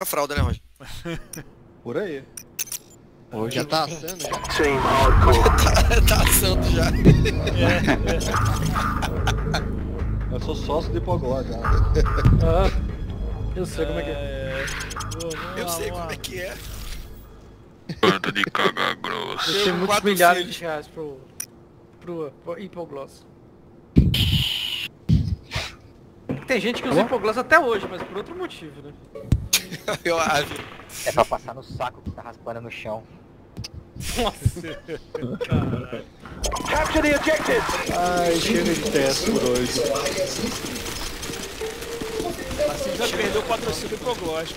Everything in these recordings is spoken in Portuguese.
a fralda, né, Roger? Por aí. Hoje Já tá assando já? Hardcore. tá, tá assando já. Eu sou sócio de Hipoglós já. Ah, eu sei como é que é. Eu sei como é que é. Bando de caga grosso. Eu tenho muitos milhares de reais pro, pro, pro hipogloss. Tem gente que usa hipogloss até hoje, mas por outro motivo, né? Eu acho. é pra passar no saco que tá raspando no chão. Nossa. Capture the objective. Ai, chega de teste por hoje. Assim já perdeu o patrocínio hipogloss.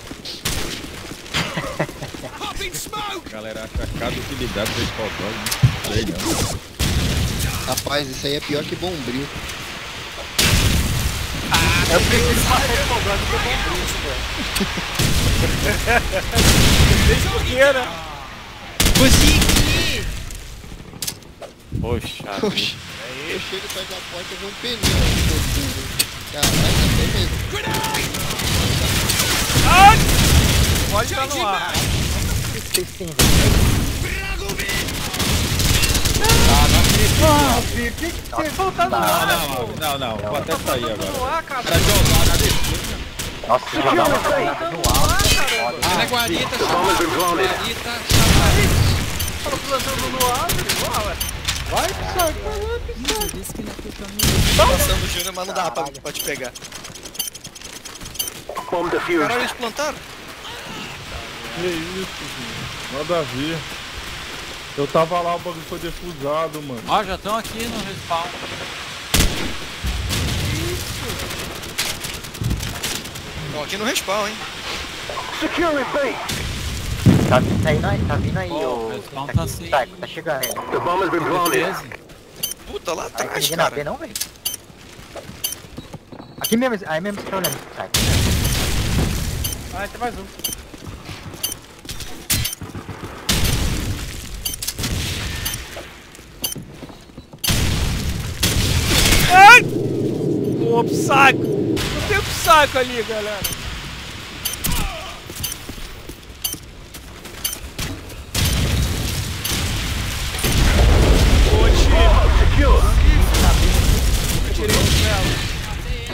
Galera acha cada utilidade do Spawn não sei não. Rapaz, isso aí é pior que bombril. Eu prefiro passar hipogloss do que Desde porque, né? Consegui! Poxa, Oxi. Eu chego perto da porta e vejo um pneu aqui todo mundo. Caralho, até mesmo. Pode estar no ar. Vocês sim, velho. Você voltar no ar, não, não, não, vou até sair agora. no ar, cara. Era jogar na defesa. Nossa, uma granada no alto. Guarita, bomb has been planted. guarita. Tava plantando no ar, igual, ué. Vai, sai, Passando o Júnior, mas não dá pra, pra te pegar. Bomb defused. Caralho, eles plantaram? Que isso, gente. Nada a ver. Eu tava lá, o bagulho foi defusado, mano. Ó, já estão aqui no respawn. Ó, aqui no respawn, hein? Securing B. Tá vindo aí, não- tá vindo aí, ô. o respawn Tá tá aqui, sem- tá, tá chegando aí. The bomb has been planted. Beleza. Puta, lá Aí tem atrás, B cara. não, velho. Aqui mesmo, aí mesmo você tá olhando, sai. Ah, tem mais um. Ai! Ô, Psycho! Psycho ali, galera. Ô, time! Secure.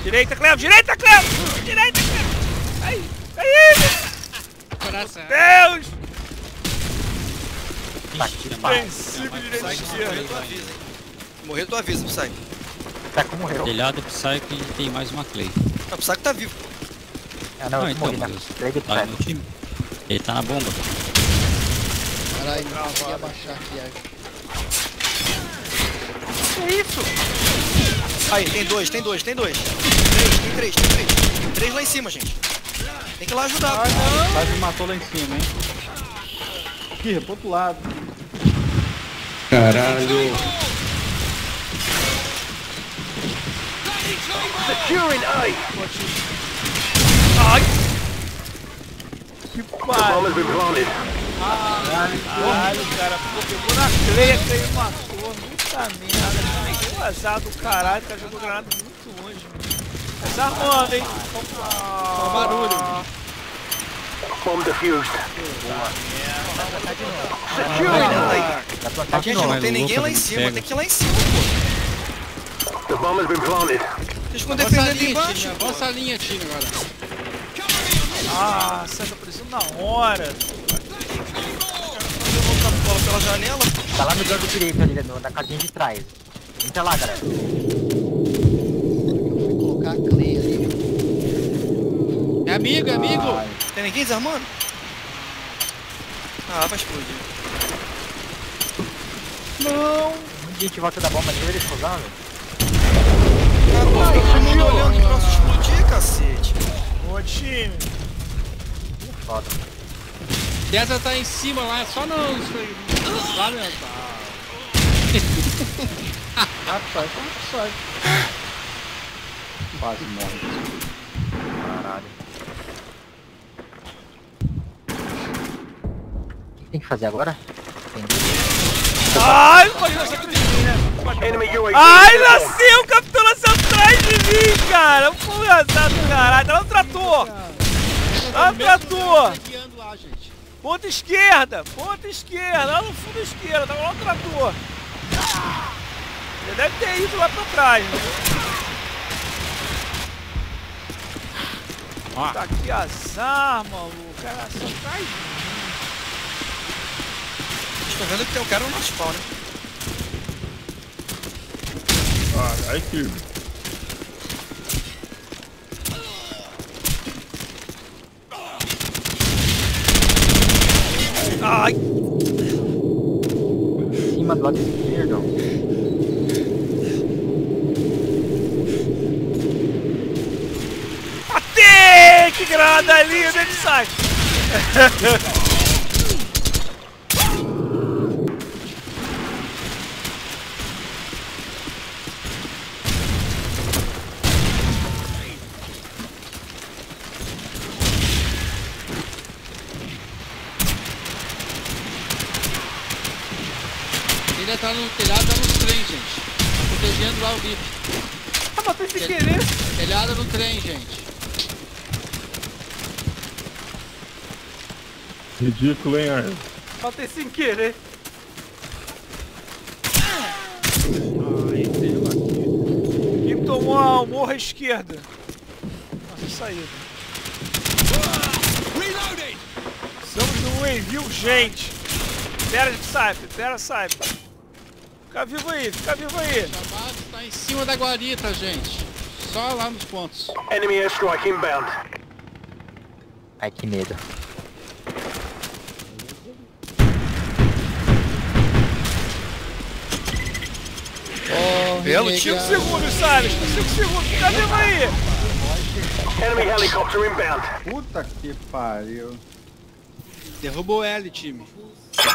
Direita, Cleo! Direita, Cleo! Direita, Cleo! Ai! Ai! Coração. Deus! Princípio direita esquerda. tu avisa, hein? Morrer tu avisa, Psyche. Tá como morreu. Telhado Psyche e tem mais uma Clay. Não, o Psyche tá vivo. Ah, não, Não, eu então, morri play do Tá no time. Ele tá na bomba. Caralho, não consegui abaixar aqui. ai. Que isso? Aí, tem dois, tem dois, tem dois. Três, tem três, tem três. Três lá em cima, gente. Tem que ir lá ajudar. Ah, não. Quase me matou lá em cima, hein? Aqui, pro outro lado. Securing A. Ai! Que The bomb pariu! has been planted. Caralho, cara, pô, pegou na Cleia, a Cleia matou. Puta merda. Que azar do caralho, o cara jogou granada muito longe, mano. Desarmando, hein? Só barulho. Bomb defused. Tá plantado de Gente, novo. não tem ninguém lá em cima, tem que ir lá em cima, pô. The bomb has been planted. Vocês defendendo a ali embaixo. Avança a linha, time, agora. Ah, Santa precisando na hora. Eu vou botar bola pela janela. Tá lá no canto direito ali, no- na casinha de trás. Entra lá, galera. Tá. Fui colocar a Clay ali. É amigo, é amigo. Tem ninguém desarmando? Ah, vai explodir. Não! Gente volta da bomba, nem ele explosão, Ah, fica todo mundo olhando o troço explodir, cacete. Ô, time. Foda. Dessa tá em cima lá, só não. Lá mesmo. Rapaz, como que sai? Quase morre. Caralho. O que tem que fazer agora? Entendi. Ai, né? Enemy UAV. Ai, nasceu, capitão atrás de mim, cara. Porra, azar do caralho. Tá lá no trator. Ah, mesmo trator! tá. Ponta esquerda! Ponta esquerda! Lá no fundo esquerda, tá lá o trator. Ele deve ter ido lá pra trás, né? Tá aqui azar, maluco. Cara, só cai. Estou vendo que tem um cara no nosso spawn, né? Caralho, Kirby. Ai! Em cima do lado esquerdo. Matei! Que onde é que sai? Ele tá no telhado, nos trem, gente. Protegendo lá o VIP. Ah, matei sem querer. Telhado no trem, gente. Ridículo, hein, Arno? Matei sem querer. Quem tomou a morra à esquerda? Nossa saída. Estamos no envio urgente. Pera, Saipe, pera, Saipe. Fica vivo aí, fica vivo aí. Chamado tá em cima da guarita, gente. Só lá nos pontos. Enemy airstrike inbound. Ai, que medo. Oh, Belo tiro. 5 segundos, Salles, 5 segundos, fica vivo aí. Enemy helicopter inbound. Puta que pariu. Derrubou L, time.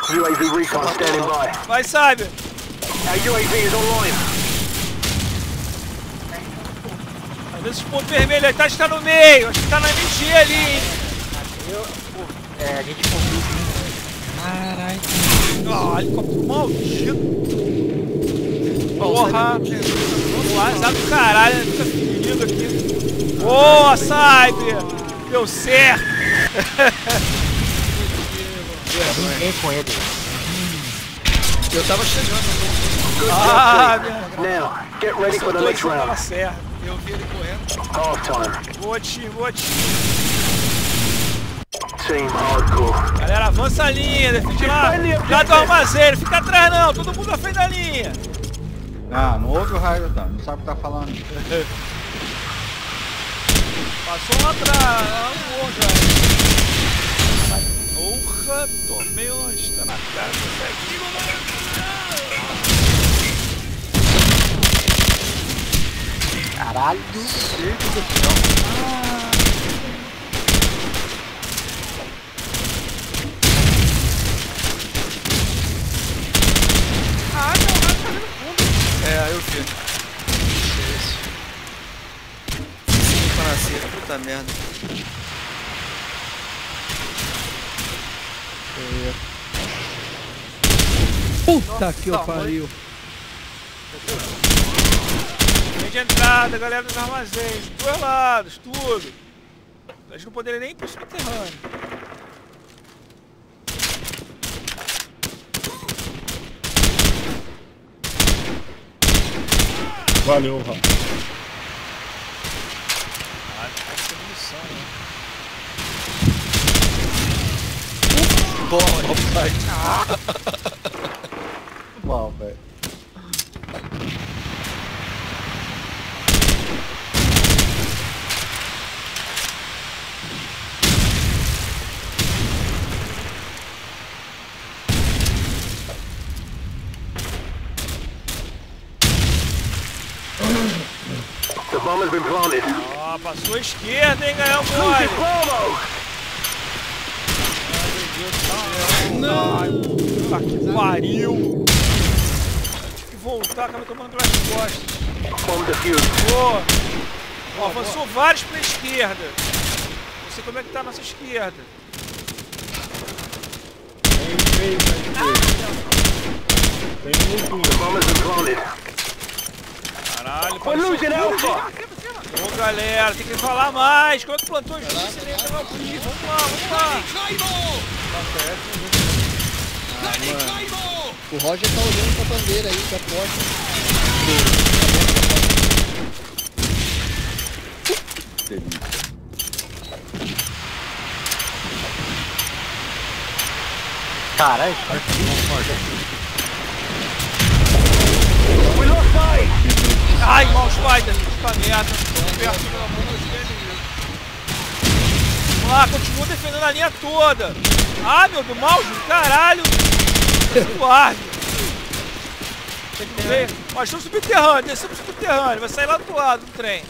UAV recon standing by. Vai, Cyber. Our UAV is online. Às vezes o ponto vermelho aí tá, está no meio. Acho que tá na MG ali, hein. É, a gente conseguiu. Ah, helicóptero maldito. Porra. Azar do caralho, né? Fica ferido aqui. Boa, Cyber. Deu certo. Ninguém com ele. Eu tava chegando. Ah, minha... Now, get ready for the next round. Eu vi ele correndo. Half time. Boa, time, boa, time. Team hardcore. Galera, avança a linha, defende lá. Lá do armazém, fica atrás não. Todo mundo à frente da linha. Ah, não ouve o raio, tá? Não sabe o que tá falando. Passou lá atrás, lá no outro. Porra, tomei onde? Tá na cara, Caralho. Ah, não, vai ficar no fundo. É, eu vi. Pra nascer, puta merda. Puta que eu pariu. Vem de entrada, galera dos armazéns. Dois lados, tudo. A gente não poderia nem ir pro subterrâneo. Valeu, Rafa. Ah, vai ser munição, né? Boa, pai. The bomb has been planted. Ó, passou a esquerda, hein, ganhou. Bravo. Não! Puta que pariu! Tive que voltar, acabei tomando pelas costas. Boa! Ó, avançou vários pra esquerda. Não sei como é que tá a nossa esquerda. Tem bomb has been planted. Caralho, We're passou losing Alpha. Galera, tem que falar mais. Que plantou vai Nem lá. levar o bicho. Vamos lá, vamos lá. O Roger tá olhando pra bandeira aí, da porta. Caralho, Ai, mal Spider. Puta merda. Perto, de Deus. Vamos lá, continua defendendo a linha toda. Ah, meu Deus, mouse, caralho. Suave. Tem que ver. Mas estamos subterrâneo, descemos subterrâneo. Vai sair lá do lado do trem.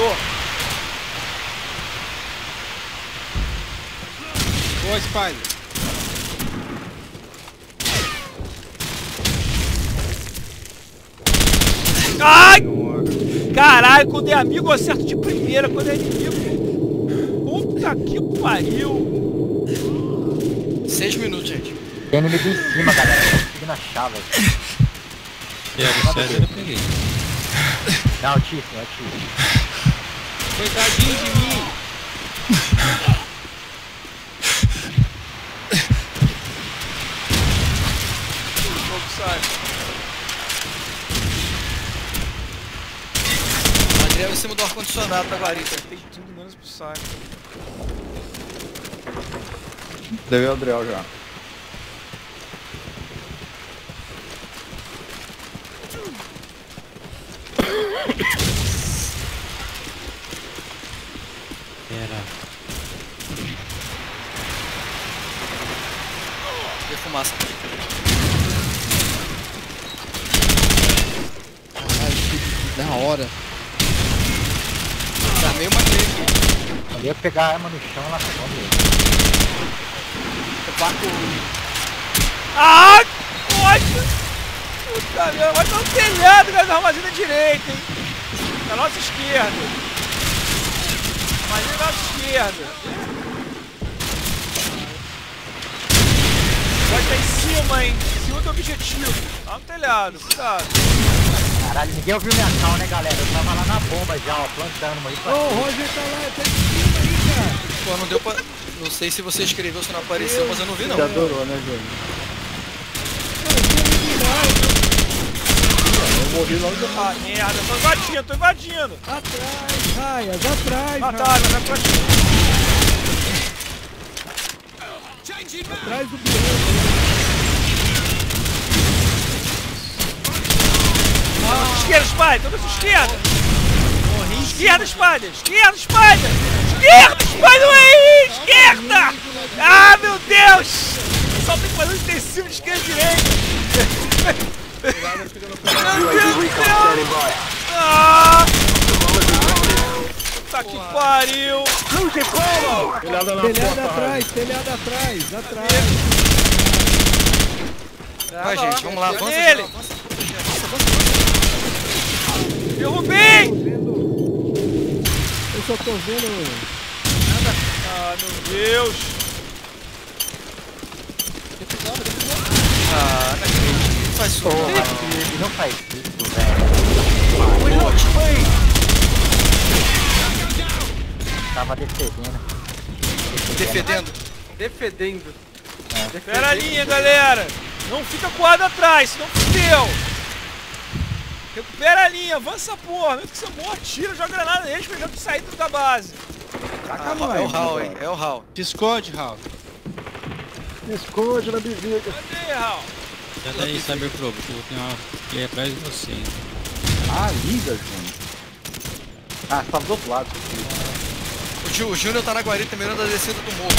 Caralho. Boa, Spider. Ai! Caralho, quando é amigo eu acerto de primeira, quando é inimigo. Puta que pariu! Seis minutos, gente. tem inimigo em cima, galera. Não tô conseguindo achar, velho. E a do César eu peguei. Não, o Tiff, é o Tiff. Coitadinho de mim. O jogo sai. Material em cima do ar-condicionado da guarita. Tem tudo menos pro saco. Deu o Adriel já. Fumaça. Caralho, que da hora. Armei uma cleia aqui. Eu ia pegar a arma no chão, ela pegou mesmo. Ai! Pode! Puta merda, vai dar um telhado, galera, da armazena direita, hein? Da nossa esquerda. Armazena da nossa esquerda. Pode estar em cima, hein? Em cima do objetivo. Lá no telhado, cuidado. Caralho, ninguém ouviu minha cal, né, galera? Eu tava lá na bomba já, ó, plantando, mas... Ô, o Roger tá lá, tá em cima aí, cara. Pô, não deu pra. Não sei se você escreveu, se não apareceu, mas eu não vi não. Você adorou, né, Júlio? Eu morri logo depois. Ah, merda, tô invadindo, tô invadindo. Atrás, raias, atrás, Mataram, vai pra cima. Atrás do bicho. Esquerda, Spider, toda sua esquerda. Esquerda, Spider, esquerda, Spider. Esquerda, Spider, aí, esquerda. Ah, meu Deus. Só tem que fazer um intensivo de esquerda e direita. Meu Deus do céu. Ah. Puta que pariu. Telhada na Telhado porta, atrás, telhado atrás, atrás. Vai, gente, vamos lá, avança. Nele. Derrubei. Eu só tô vendo... Ah, meu Deus. Ah, não acredito. Faz isso. Não. faz isso, velho. Tava defendendo. Defendendo. Defendendo. Espera a linha, galera. Não fica coado atrás, senão fudeu. Recupera a linha, avança porra. Mesmo que você morra, tira, joga granada neles pra eles sair da base. Ah, nós. é o Hal, hein? É o Hal. Te esconde, Raul. Me esconde na bexiga. Cadê, Raul? Já daí, Cyberpro, porque eu tenho uma play atrás de você. hein? Ah, liga, gente. Ah, você tava do outro lado. O, Ju- o Júnior tá na guarita mirando a descida do morro.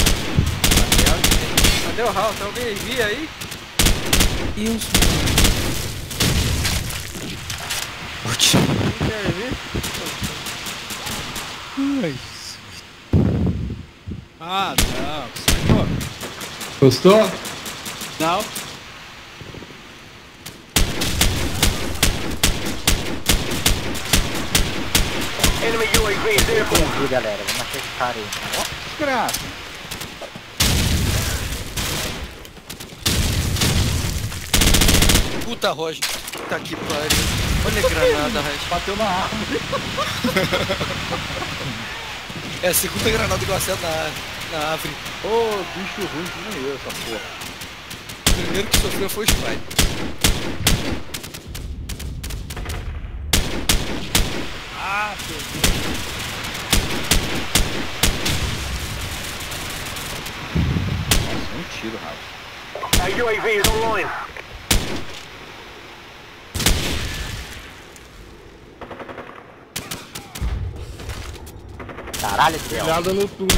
Cadê o Raul? Tem alguém via aí? Quer ver? Ah, não. Saiu. Gostou? Não. Enemy UAV is airborne. Entendi, galera. Vamos achar esse cara aí. Desgraça. Puta, Roger. Puta que pariu. Olha a granada, Roger. Bateu na árvore. É a segunda granada que eu acerto na, na árvore. Ô, bicho ruim que nem eu, essa porra. O primeiro que sofreu foi o Spy. Ah, meu Nossa, um tiro, rapaz. Our UAV is online. Caralho, Theo. Olhada no túnel.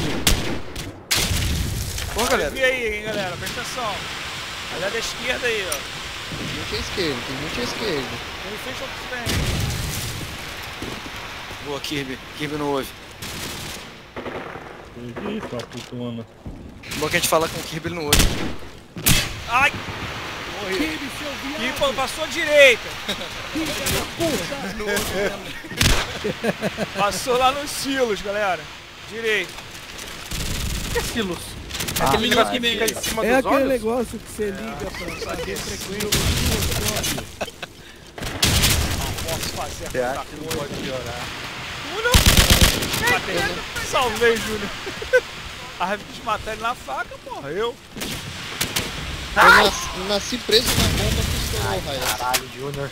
Bom, galera. E aí, hein, galera? Presta atenção. Olha da esquerda aí, ó. Tem gente à esquerda, tem gente à esquerda. Ele fez outro frente. Boa, Kirby. Kirby não ouve. Peguei sua putona. Bom que a gente fala com o Kirby ele não ouve. Ai! Morri. E pô, passou à direita. Passou lá nos silos, galera. Direita. Que silos? Ah, Aquele negócio que fica em cima É dos aquele olhos? negócio que você liga pra saber frequência. Posso fazer não coisa. pode piorar? Júnior! Matei. Salvei, Júnior. Tava de matar ele na faca, morreu. Eu nasci, eu nasci preso na bomba que estourou, Raia. Caralho, Júnior.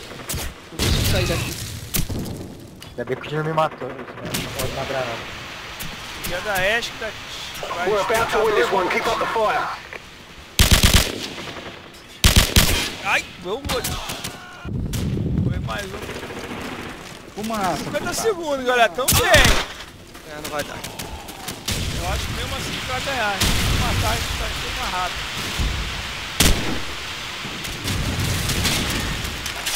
Não consigo sair daqui. Ainda bem que o Júnior me matou. eu não morro na granada. Dia da Ash que tá. vai We're about to win this one. Keep up the fire. Ai, meu olho. Foi mais um. Fumaça. 50 segundos, galera. Tão bem. É, não vai dar. Eu acho que mesmo assim vai ganhar. Se matar, a gente vai ser mais rápido.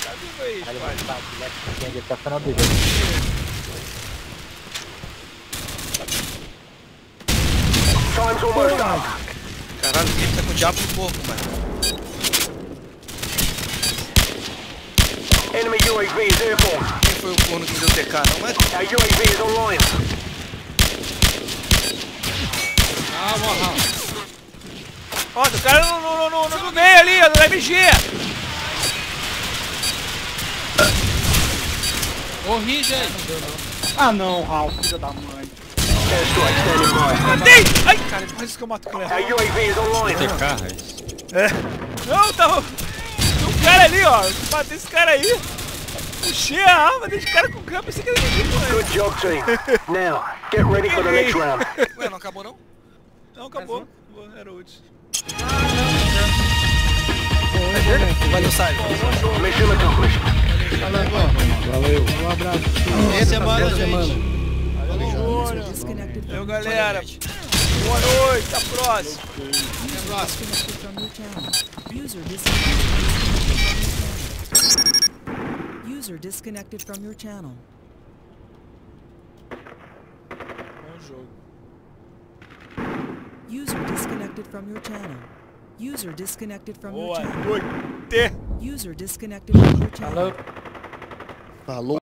Tá vivo aí, Caralho, vai. vai tá, o Left Stand até o final do jogo. Time's almost up. Caralho, o Kirby tá com o diabo no corpo, mano. Enemy UAV is airborne. Foi o corno que me deu TK, não? Mas Our UAV is online. Ó, o cara no, no, no, no, no meio ali, ó, do MG. Morri, gente. Ah não, Raul, filha da mãe. Matei! Ai, cara, quase que eu mato o cara. Our UAV is online. TK, Raiz. Não, tava. Tem um cara ali, ó. Eu Matei esse cara aí. Puxei a arma desse cara com o campo, pensei que era ninguém com ele. Good job, team. Now, get ready for the next round. Ué, não acabou não? Não, acabou. Acabou, Era o último. Valeu, sai. Mission accomplished. Valeu. Um abraço. Boa semana, Boa semana. gente. Valeu, galera. Boa noite, até a próxima. from your channel. User disconnected. From your channel. Bom jogo. User disconnected from your channel. User disconnected from your channel. noite. User disconnected from your channel. Falou.